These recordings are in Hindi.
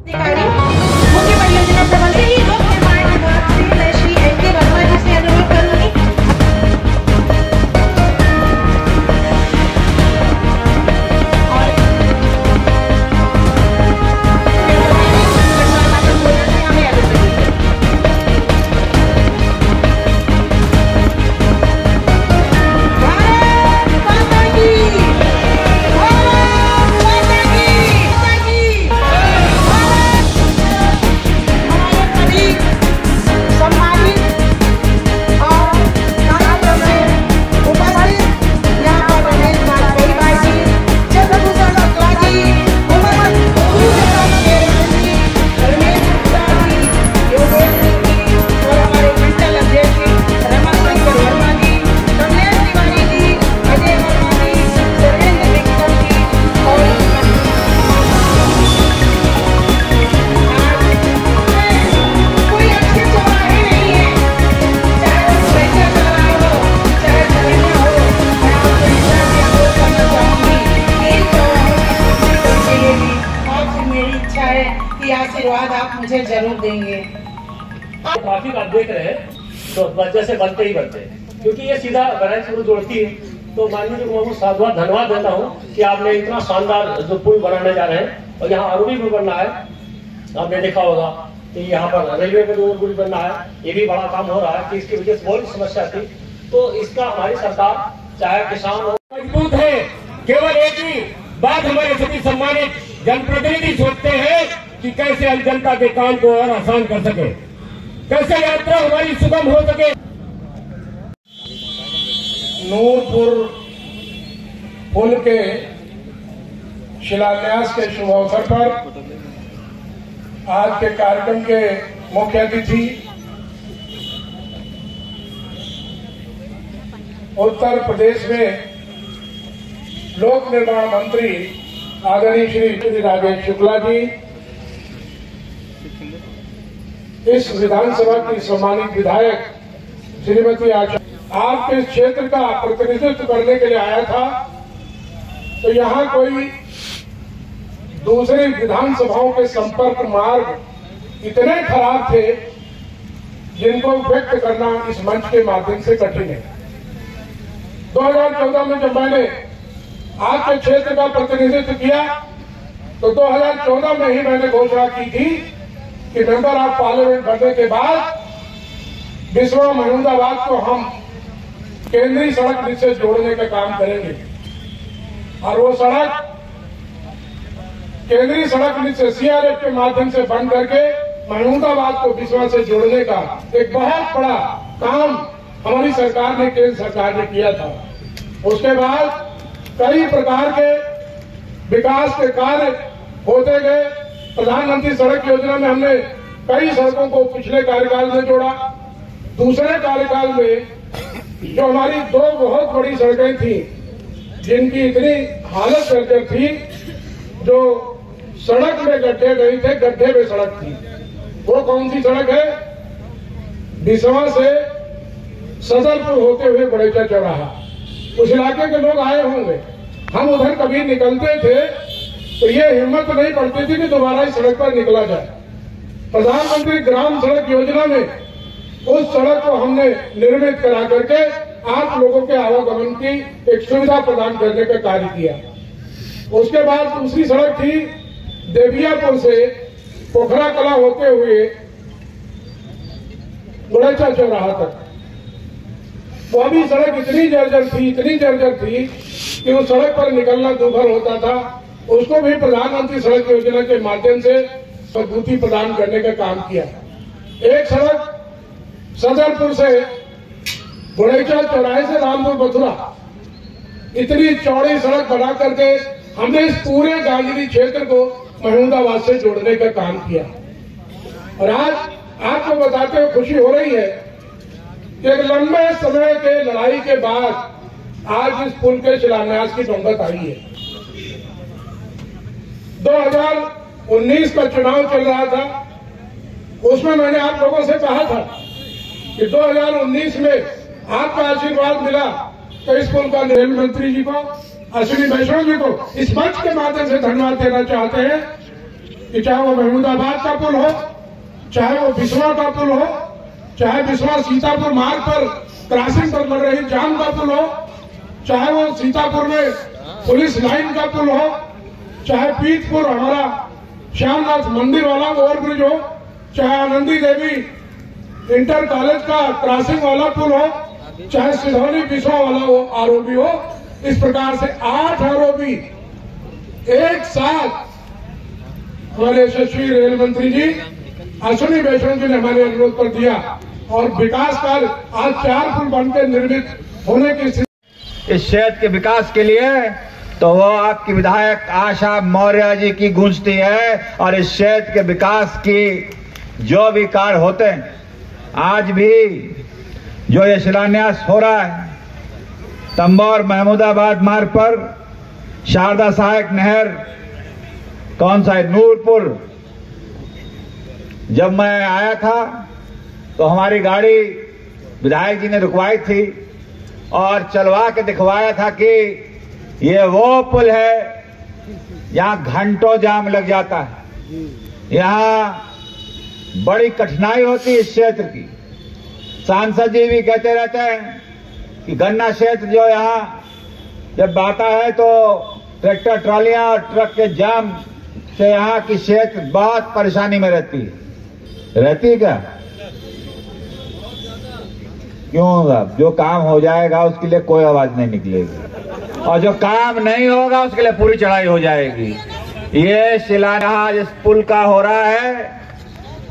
अधिकारी मुख्य बनते ही बनते हैं। क्योंकि ये सीधा बहराइच को जोड़ती है। तो माननीय को साधुवाद, धन्यवाद देता हूँ कि आपने इतना शानदार जो पुल बनाने जा रहे हैं। और यहाँ अरूरी पुल बनना है। आपने देखा होगा कि यहाँ पर रेलवे का जो पुल बनना है। ये भी बड़ा काम हो रहा है कि इसकी वजह से बहुत समस्या थी। तो इसका हमारी सरकार, चाहे किसान हो, मज़बूत है। केवल एक ही बात हमारे सभी सम्मानित जनप्रतिनिधि सोचते हैं कि कैसे हम जनता के काम को और आसान कर सके। कैसे यात्रा हमारी सुगम हो सके। नूरपुर पुल के शिलान्यास के शुभ अवसर पर आज के कार्यक्रम के मुख्य अतिथि उत्तर प्रदेश में लोक निर्माण मंत्री आदरणीय श्री श्री राजेश शुक्ला जी, इस विधानसभा की सम्मानित विधायक श्रीमती आशा आपके इस क्षेत्र का प्रतिनिधित्व करने के लिए आया था तो यहाँ कोई दूसरी विधानसभाओं के संपर्क मार्ग इतने खराब थे जिनको व्यक्त करना इस मंच के माध्यम से कठिन है। 2014 में जब मैंने आपके क्षेत्र का प्रतिनिधित्व किया तो 2014 में ही मैंने घोषणा की थी कि मेंबर ऑफ़ पार्लियामेंट बनने के बाद बिस्वा महमूदाबाद को हम केंद्रीय सड़क नीति से जोड़ने का काम करेंगे। और वो सड़क केंद्रीय सड़क नीति से सीआरएफ के माध्यम से बंद करके महमूदाबाद को बिस्वा से जोड़ने का एक बहुत बड़ा काम हमारी सरकार ने केंद्र सरकार ने किया था। उसके बाद कई प्रकार के विकास के कार्य होते गए। प्रधानमंत्री सड़क योजना में हमने कई सड़कों को पिछले कार्यकाल में जोड़ा। दूसरे कार्यकाल में जो हमारी दो बहुत बड़ी सड़कें थी, जिनकी इतनी हालत जर्जर थी, जो सड़क में गड्ढे नहीं थे, गड्ढे में सड़क थी। वो कौन सी सड़क है? बिसवा से सदरपुर होते हुए बड़ेचा चौराहा। उस इलाके के लोग आए होंगे। हम उधर कभी निकलते थे तो ये हिम्मत नहीं पड़ती थी कि दोबारा इस सड़क पर निकला जाए। प्रधानमंत्री ग्राम सड़क योजना में उस सड़क को हमने निर्मित करा करके आप लोगों के आवागमन की एक सुविधा प्रदान करने का कार्य किया। उसके बाद दूसरी सड़क थी देवियापुर से पोखरा कला होते हुए गुड़ेचा चौराहा तक। वो अभी सड़क इतनी जर्जर थी, इतनी जर्जर थी कि उस सड़क पर निकलना दुभर होता था। उसको भी प्रधानमंत्री सड़क योजना के माध्यम से मजबूती प्रदान करने का काम किया। एक सड़क सदरपुर से गुड़ेचा चौराहे से रामपुर मथुरा। इतनी चौड़ी सड़क बना करके हमने इस पूरे गांधी क्षेत्र को महमूदाबाद से जोड़ने का काम किया। और आज आपको बताते हुए खुशी हो रही है कि एक लंबे समय के लड़ाई के बाद आज इस पुल के शिलान्यास की नौबत आई है। 2019 का चुनाव चल रहा था, उसमें मैंने आप लोगों से कहा था कि 2019 में आपका आशीर्वाद मिला तो इस पुल का रेल मंत्री जी को, अश्विनी वैष्णव जी को इस मंच के माध्यम से धन्यवाद देना चाहते हैं कि चाहे वो महमूदाबाद का पुल हो, चाहे वो बिस्वा का पुल हो, चाहे बिस्वा सीतापुर मार्ग पर क्रॉसिंग पर लग रही जाम का पुल हो, चाहे वो सीतापुर में पुलिस लाइन का पुल हो, चाहे पीतपुर हमारा श्यामनाथ मंदिर वाला ओवरब्रिज हो, चाहे आनंदी देवी इंटर कॉलेज का क्रॉसिंग वाला पुल हो, चाहे सिधौली बिस्वा वाला वो आरोपी हो, इस प्रकार से आठ आरोपी एक साथ। हमारे यशस्वी रेल मंत्री जी, अश्विनी वैष्णव जी ने हमारे अनुरोध पर दिया और विकास कार्य आज चार पुल बनकर निर्मित होने की इस क्षेत्र के विकास के लिए तो वो आपकी विधायक आशा मौर्य जी की गूंजती है और इस क्षेत्र के विकास की जो भी कार्य होते हैं आज भी जो ये शिलान्यास हो रहा है, तंबौर महमूदाबाद मार्ग पर, शारदा सहायक नहर, कौन सा है? नूरपुर। जब मैं आया था तो हमारी गाड़ी विधायक जी ने रुकवाई थी और चलवा के दिखवाया था कि ये वो पुल है यहाँ घंटों जाम लग जाता है। यहाँ बड़ी कठिनाई होती है इस क्षेत्र की। सांसद जी भी कहते रहते हैं कि गन्ना क्षेत्र जो यहाँ जब आता है तो ट्रैक्टर, ट्रालियाँ और ट्रक के जाम से यहाँ की क्षेत्र बहुत परेशानी में रहती है। रहती है क्या? क्यों होगा? जो काम हो जाएगा उसके लिए कोई आवाज़ नहीं निकलेगी। और जो काम नहीं होगा उसके लिए पूरी चढ़ाई हो जाएगी। ये शिलान्यास इस पुल का हो रहा है।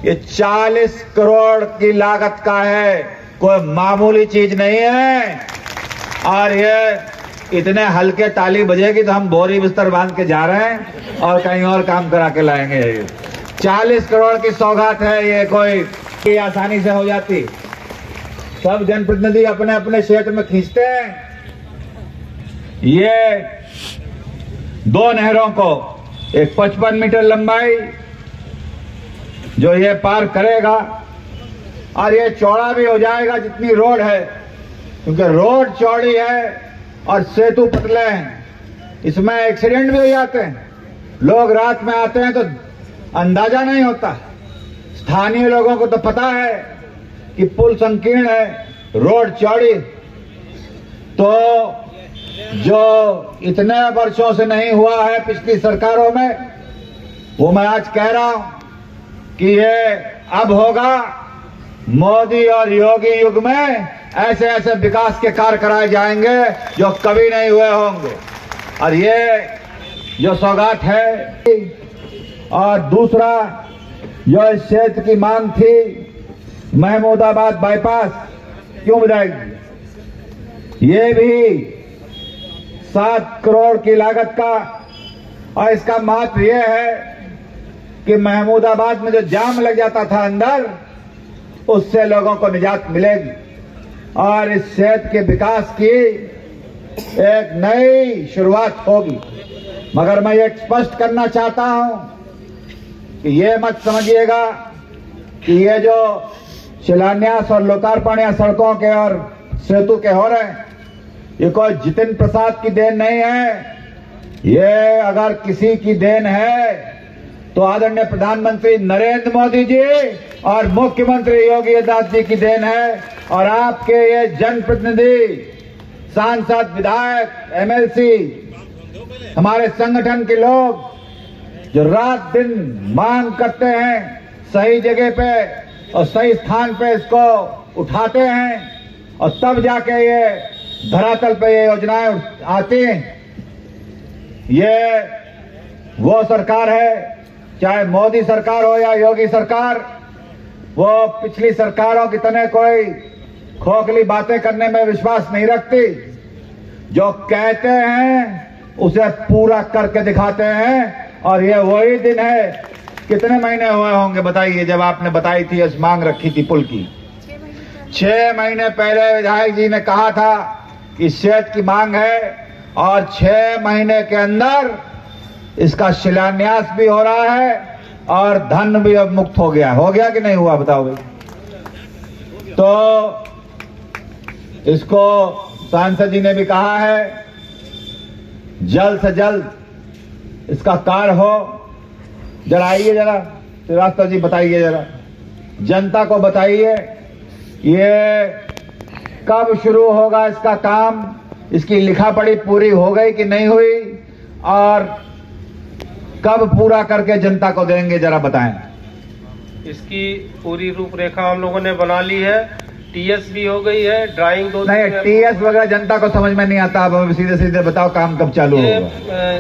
ये 40 करोड़ की लागत का है। कोई मामूली चीज़ नहीं है। और ये इतने हल्के ताली बजेगी तो हम बोरी बिस्तर बाँध के जा रहे हैं और कहीं और काम करा के लाएँगे। 40 करोड़ की सौगात है ये कोई। ये आसानी से हो जाती। सब जनप्रतिनिधि अपने अपने क्षेत्र में खींचते हैं। ये दो नहरों को, एक 55 मीटर लंबाई जो ये पार करेगा और ये चौड़ा भी हो जाएगा जितनी रोड है, क्योंकि रोड चौड़ी है और सेतु पतले हैं। इसमें एक्सीडेंट भी हो जाते हैं। लोग रात में आते हैं तो अंदाज़ा नहीं होता। स्थानीय लोगों को तो पता है कि पुल संकीर्ण है, रोड चौड़ी। तो जो इतने वर्षों से नहीं हुआ है पिछली सरकारों में, वो मैं आज कह रहा हूँ कि ये अब होगा मोदी और योगी युग में ऐसे ऐसे विकास के कार्य कराए जाएँगे जो कभी नहीं हुए होंगे। और ये जो सौगात है और दूसरा जो इस क्षेत्र की मांग थी, महमूदाबाद बाईपास, क्यों बताएगी ये भी सात करोड़ की लागत का, और इसका मात्र यह है कि महमूदाबाद में जो जाम लग जाता था अंदर, उससे लोगों को निजात मिलेगी। और इस क्षेत्र के विकास की एक नई शुरुआत होगी। मगर मैं ये स्पष्ट करना चाहता हूँ कि ये मत समझिएगा कि ये जो शिलान्यास और लोकार्पण या सड़कों के और सेतु के हो रहे हैं, ये कोई जितिन प्रसाद की देन नहीं है। ये अगर किसी की देन है तो आदरणीय प्रधानमंत्री नरेंद्र मोदी जी और मुख्यमंत्री योगी आदित्यनाथ जी की देन है और आपके ये जनप्रतिनिधि, सांसद, विधायक, एमएलसी, हमारे संगठन के लोग जो रात दिन मांग करते हैं सही जगह पे और सही स्थान पे इसको उठाते हैं और तब जाके ये धरातल पे ये योजनाएँ आती हैं। ये वो सरकार है चाहे मोदी सरकार हो या योगी सरकार, वो पिछली सरकारों की तरह कोई खोखली बातें करने में विश्वास नहीं रखती। जो कहते हैं, उसे पूरा करके दिखाते हैं, और ये वही दिन है। कितने महीने हुए होंगे बताइए, जब आपने बताई थी मांग रखी थी पुल की। छह महीने पहले विधायक जी ने कहा था कि क्षेत्र की मांग है, और छह महीने के अंदर इसका शिलान्यास भी हो रहा है और धन भी अब मुक्त हो गया हो। गया कि नहीं हुआ, बताओ भाई। तो इसको सांसद जी ने भी कहा है, जल्द से जल्द इसका कार्य हो। जरा आइए जरा, श्रीवास्तव जी बताइए जरा। जनता को बताइए, ये कब शुरू होगा इसका काम? इसकी लिखा पढ़ी पूरी हो गई कि नहीं हुई? और कब पूरा करके जनता को देंगे जरा बताएँ। इसकी पूरी रूपरेखा हम लोगों ने बना ली है। टीएस भी हो गई है ड्राइंग दो नहीं टीएस वगैरह जनता को समझ में नहीं आता अब हमें सीधे सीधे बताओ काम कब चालू होगा।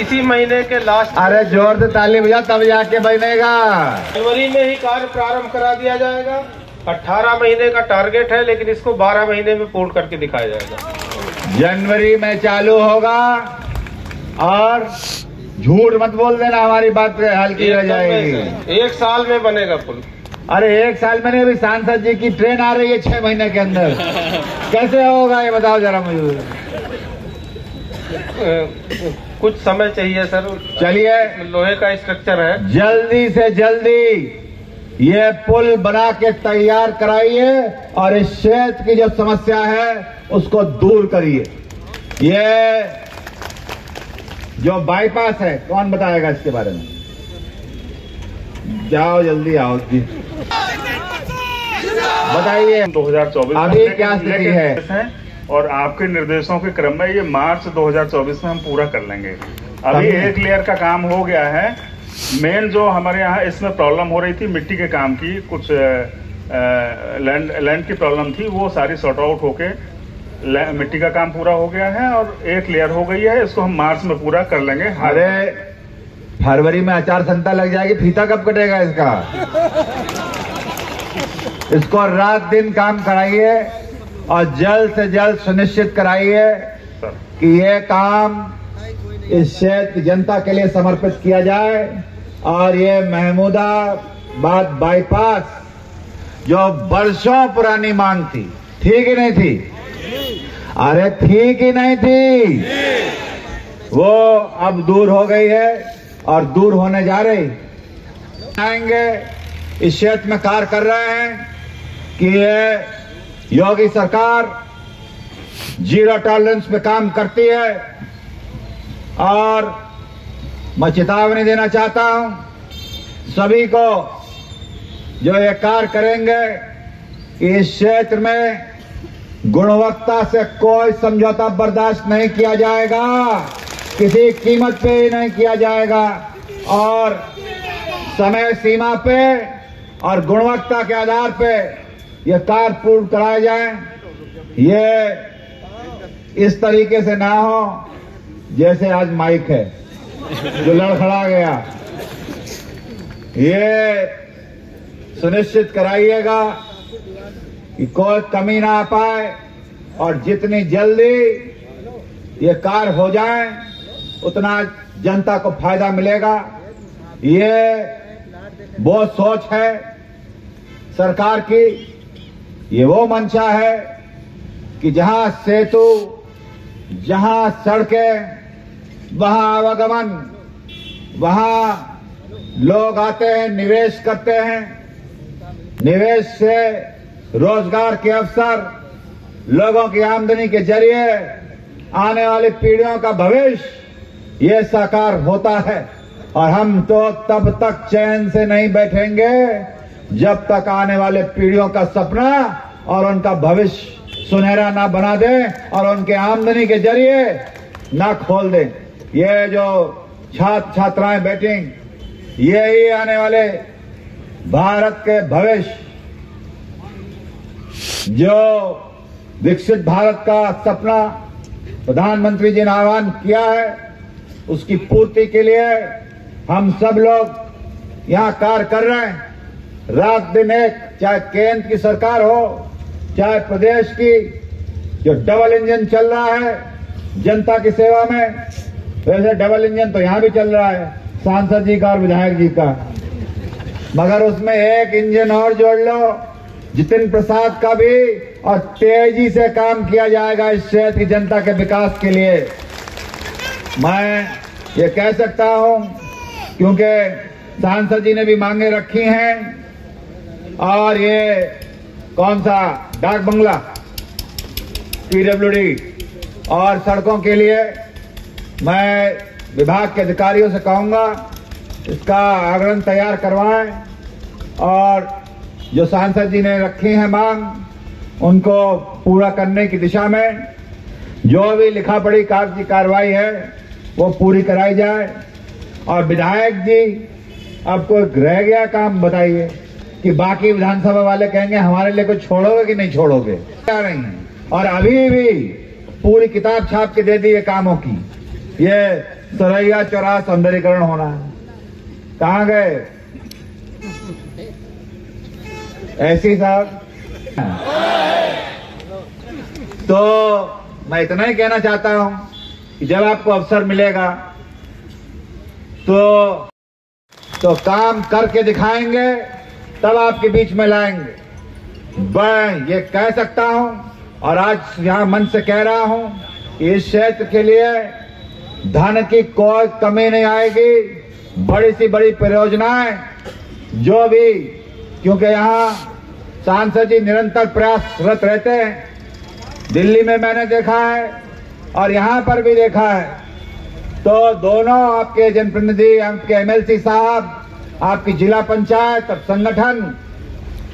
इसी महीने के लास्ट अरे ज़ोर से ताली बजा तब जाके बनेगा। जनवरी में ही कार्य प्रारंभ करा दिया जाएगा। 18 महीने का टारगेट है लेकिन इसको 12 महीने में पूर्ण करके दिखाया जाएगा। जनवरी में चालू होगा और झूठ मत बोल देना हमारी बात पे हल्की रह जाएगी एक साल में बनेगा पुल। अरे एक साल में नहीं अभी सांसद जी की ट्रेन आ रही है छह महीने के अंदर। कैसे होगा ये बताओ जरा मुझे। कुछ समय चाहिए सर। चलिए। लोहे का स्ट्रक्चर है। जल्दी से जल्दी ये पुल बना के तैयार कराइए और इस क्षेत्र की जो समस्या है उसको दूर करिए। ये जो बाईपास है कौन बताएगा इसके बारे में? जाओ जल्दी आओ जी। बताइए। 2024 अभी क्या स्थिति है? और आपके निर्देशों के क्रम में ये मार्च 2024 में हम पूरा कर लेंगे। अभी एक लेयर का काम हो गया है। मेन जो हमारे यहाँ इसमें प्रॉब्लम हो रही थी मिट्टी के काम की कुछ लैंड लैंड की प्रॉब्लम थी वो सारी सॉर्ट आउट होके मिट्टी का काम पूरा हो गया है और एक लेयर हो गई है इसको हम मार्च में पूरा कर लेंगे। अरे फरवरी में आचार संहिता लग जाएगी फीता कब कटेगा इसका? इसको रात दिन काम कराइए और जल्द से जल्द सुनिश्चित कराइए कि ये काम इस क्षेत्र की जनता के लिए समर्पित किया जाए और ये महमूदाबाद बाईपास जो वर्षों पुरानी मांग थी थी ही नहीं थी? अरे थी कि नहीं थी? वो अब दूर हो गई है और दूर होने जा रही। आएँगे। इस क्षेत्र में कार्य कर रहे हैं कि ये योगी सरकार ज़ीरो टॉलरेंस पे काम करती है और मैं चेतावनी देना चाहता हूँ, सभी को जो ये कार्य करेंगे, इस क्षेत्र में गुणवत्ता से कोई समझौता बर्दाश्त नहीं किया जाएगा। किसी कीमत पे नहीं किया जाएगा। और समय सीमा पे और गुणवत्ता के आधार पे ये कार्य पूर्ण कराए जाए। ये इस तरीके से ना हो जैसे आज माइक है, जो लड़खड़ा गया। ये सुनिश्चित कराइएगा कि कोई कमी ना पाए और जितनी जल्दी ये कार्य हो जाए, उतना जनता को फ़ायदा मिलेगा। ये वो सोच है सरकार की, ये वो मंशा है कि जहाँ सेतु, जहाँ सड़कें, वहाँ आवागमन, वहाँ लोग आते हैं, निवेश करते हैं। निवेश से रोज़गार के अवसर, लोगों की आमदनी के ज़रिए आने वाली पीढ़ियों का भविष्य, ये साकार होता है। और हम तो तब तक चैन से नहीं बैठेंगे, जब तक आने वाले पीढ़ियों का सपना और उनका भविष्य सुनहरा ना बना दें और उनके आमदनी के ज़रिए ना खोल दें। ये जो छात्र छात्राएँ बैठी यही आने वाले भारत के भविष्य जो विकसित भारत का सपना प्रधानमंत्री जी ने आह्वान किया है, उसकी पूर्ति के लिए हम सब लोग यहाँ कार्य कर रहे हैं। रात दिन एक चाहे केंद्र की सरकार हो, चाहे प्रदेश की, जो डबल इंजन चल रहा है जनता की सेवा में, वैसे डबल इंजन तो यहाँ भी चल रहा है, सांसद जी का और विधायक जी का। मगर उसमें एक इंजन और जोड़ लो जितिन प्रसाद का भी और तेज़ी से काम किया जाएगा इस क्षेत्र की जनता के विकास के लिए। मैं ये कह सकता हूँ, क्योंकि सांसद जी ने भी मांगे रखी हैं, और ये कौन सा? डाक बंगला, पीडब्ल्यूडी। और सड़कों के लिए मैं विभाग के अधिकारियों से कहूँगा, इसका आग्रह तैयार करवाएँ, और जो सांसद जी ने रखी है मांग, उनको पूरा करने की दिशा में जो भी लिखा पड़ी कार्य की कार्रवाई है, वो पूरी कराई जाए। और विधायक जी अब कोई रह गया काम बताइए कि बाकी विधानसभा वाले कहेंगे, हमारे लिए कुछ छोड़ोगे कि नहीं छोड़ोगे? क्या रही है। और अभी भी पूरी किताब छाप के दे दी है कामों की। ये सरैया चौराहा सौंदर्यकरण होना है। कहाँ गए? ऐसी साहब। तो मैं इतना ही कहना चाहता हूँ कि जब आपको अवसर मिलेगा तो तो काम करके दिखाएँगे, तब आपके बीच में लाएँगे। मैं ये कह सकता हूँ, और आज यहाँ मन से कह रहा हूँ इस क्षेत्र के लिए धन की कोई कमी नहीं आएगी। बड़ी सी बड़ी परियोजनाएँ, जो भी क्योंकि यहाँ सांसद जी निरंतर प्रयासरत रहते हैं। दिल्ली में मैंने देखा है और यहाँ पर भी देखा है। तो दोनों आपके जनप्रतिनिधि, आपके एमएलसी साहब, आपकी जिला पंचायत और संगठन,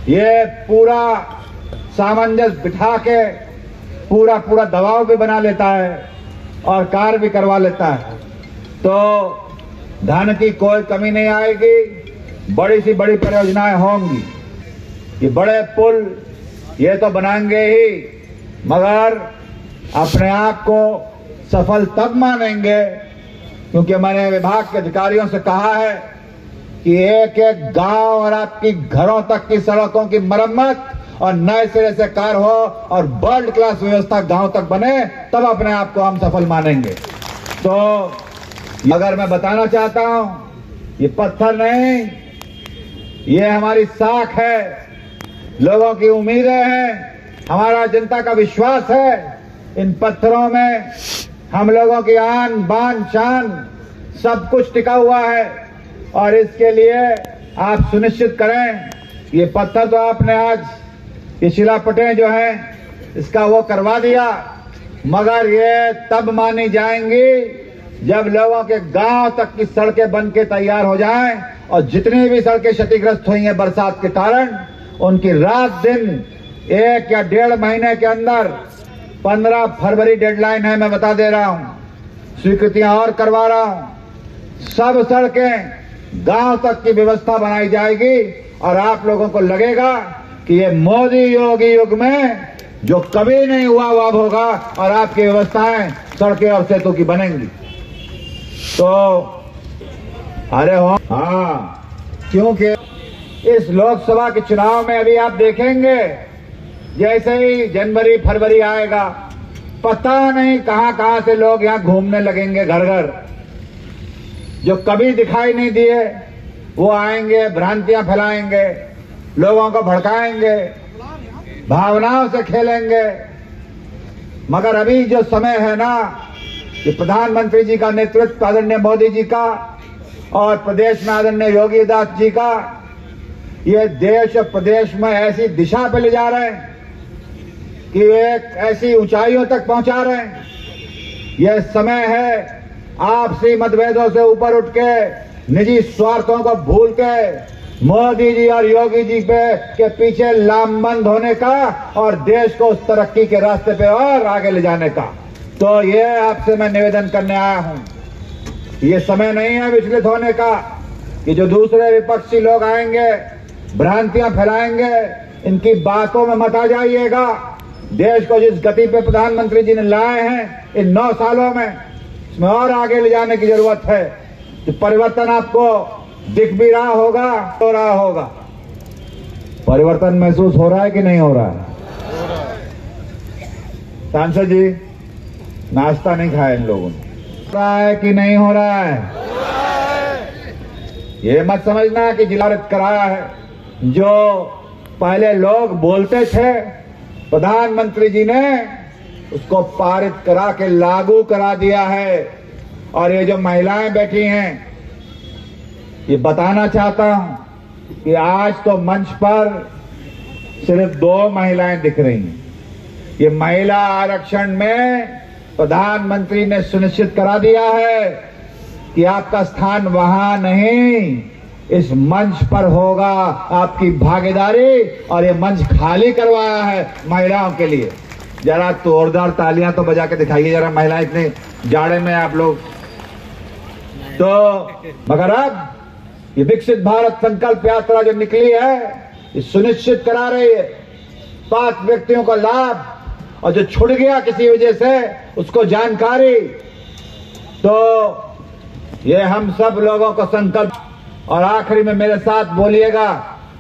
ये पूरा सामंजस्य बिठा के पूरा पूरा दबाव भी बना लेता है और कार्य भी करवा लेता है। तो धन की कोई कमी नहीं आएगी। बड़ी सी बड़ी परियोजनाएँ होंगी ये बड़े पुल ये तो बनाएँगे ही, मगर अपने आप को सफल तब मानेंगे, क्योंकि मैंने विभाग के अधिकारियों से कहा है कि एक एक गाँव और आपकी घरों तक की सड़कों की मरम्मत और नए सिरे से कार हो और वर्ल्ड क्लास व्यवस्था गाँव तक बने, तब अपने आप को हम सफल मानेंगे। तो अगर मैं बताना चाहता हूँ, ये पत्थर नहीं ये हमारी साख है। लोगों की उम्मीदें हैं। हमारा जनता का विश्वास है। इन पत्थरों में हम लोगों की आन, बान, शान सब कुछ टिका हुआ है। और इसके लिए आप सुनिश्चित करें, ये पत्थर तो आपने आज ये शिलापटें जो है, इसका वो करवा दिया। मगर ये तब मानी जाएँगी जब लोगों के गाँव तक की सड़कें बन के तैयार हो जाएँ। और जितनी भी सड़कें क्षतिग्रस्त हुई हैं बरसात के कारण, उनकी रात दिन एक या डेढ़ महीने के अंदर पंद्रह फरवरी डेडलाइन है, मैं बता दे रहा हूँ। स्वीकृतियाँ और करवा रहा हूँ। सब सड़कें गाँव तक की व्यवस्था बनाई जाएगी और आप लोगों को लगेगा कि ये मोदी योगी युग में जो कभी नहीं हुआ अब होगा और आपकी व्यवस्थाएँ सड़कें और सेतु की बनेंगी। तो अरे हो। हाँ। क्योंकि इस लोकसभा के चुनाव में अभी आप देखेंगे, जैसे ही जनवरी फरवरी आएगा, पता नहीं कहाँ कहाँ से लोग यहाँ घूमने लगेंगे घर घर जो कभी दिखाई नहीं दिए, वो आएँगे, भ्रांतियाँ फैलाएँगे, लोगों को भड़काएँगे, भावनाओं से खेलेंगे। मगर अभी जो समय है ना, ये प्रधानमंत्री जी का नेतृत्व आदरणीय मोदी जी का और प्रदेश में आदरणीय योगी दास जी का ये देश प्रदेश में ऐसी दिशा पे ले जा रहे हैं कि एक ऐसी ऊंचाइयों तक पहुँचा रहे हैं। यह समय है आपसी मतभेदों से ऊपर उठ के, निजी स्वार्थों को भूल के, मोदी जी और योगी जी पे, के पीछे लामबंद होने का और देश को उस तरक्की के रास्ते पे और आगे ले जाने का। तो ये आपसे मैं निवेदन करने आया हूँ। ये समय नहीं है विचलित होने का कि जो दूसरे विपक्षी लोग आएँगे, भ्रांतियाँ फैलाएँगे, इनकी बातों में मत आ जाइएगा। देश को जिस गति पे प्रधानमंत्री जी ने लाए हैं, इन नौ सालों में, इसमें और आगे ले जाने की ज़रूरत है। तो परिवर्तन आपको दिख भी रहा होगा, हो रहा होगा। परिवर्तन महसूस हो रहा है कि नहीं हो रहा है? सांसद जी, नाश्ता नहीं खाया इन लोगों ने। रहा है कि नहीं हो रहा है? ये मत समझना कि जिलारत कराया है। जो पहले लोग बोलते थे, प्रधानमंत्री जी ने उसको पारित करा के लागू करा दिया है। और ये जो महिलाएँ बैठी हैं, ये बताना चाहता हूँ कि आज तो मंच पर सिर्फ़ दो महिलाएँ दिख रही हैं। ये महिला आरक्षण में प्रधानमंत्री ने सुनिश्चित करा दिया है कि आपका स्थान वहाँ नहीं। इस मंच पर होगा आपकी भागीदारी और ये मंच खाली करवाया है महिलाओं के लिए। जरा तोड़दार तालियाँ तो बजा के दिखाइए, जरा महिलाएँ इतने जाड़े में आप लोग। तो मगर अब ये विकसित भारत संकल्प यात्रा जो निकली है, ये सुनिश्चित करा रही है। पाँच व्यक्तियों का लाभ और जो छुट गया किसी वजह से, उसको जानकारी। तो ये हम सब लोगों को संकल्प और आखिरी में मेरे साथ बोलिएगा,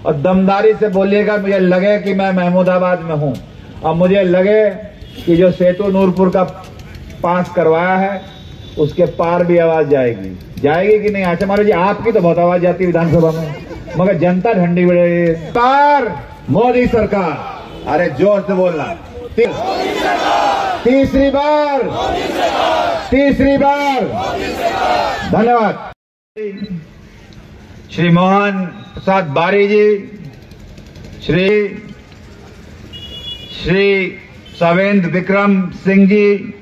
और दमदारी से बोलिएगा, मुझे लगे कि मैं महमूदाबाद में हूँ। और मुझे लगे कि जो सेतु नूरपुर का पास करवाया है, उसके पार भी आवाज़ जाएगी। जाएगी कि नहीं? आशा मारो जी, आपकी तो बहुत आवाज़ जाती है विधानसभा में। मगर जनता ठंडी बड़े पार मोदी सरकार। अरे ज़ोर से बोलना। तीसरी बार। तीसरी बार। धन्यवाद। श्री मोहन प्रसाद बारी जी, श्री श्री सवेंद्र विक्रम सिंह जी,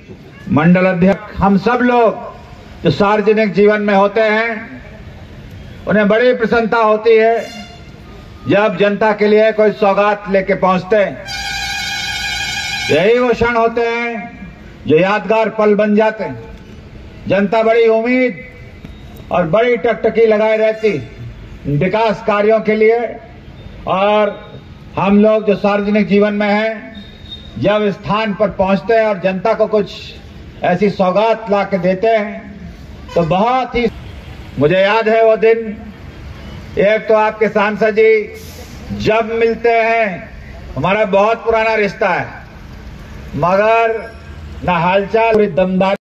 मंडल अध्यक्ष। हम सब लोग जो सार्वजनिक जीवन में होते हैं, उन्हें बड़ी प्रसन्नता होती है। जब जनता के लिए कोई सौगात लेके पहुँचते हैं यही वो क्षण होते हैं जो यादगार पल बन जाते हैं। जनता बड़ी उम्मीद और बड़ी टकटकी लगाए रहती विकास कार्यों के लिए। और हम लोग जो सार्वजनिक जीवन में हैं, जब स्थान पर पहुँचते हैं और जनता को कुछ ऐसी सौगात ला के देते हैं तो बहुत ही मुझे याद है वो दिन। एक तो आपके सांसद जी जब मिलते हैं, हमारा बहुत पुराना रिश्ता है। मगर न हालचाल दमदार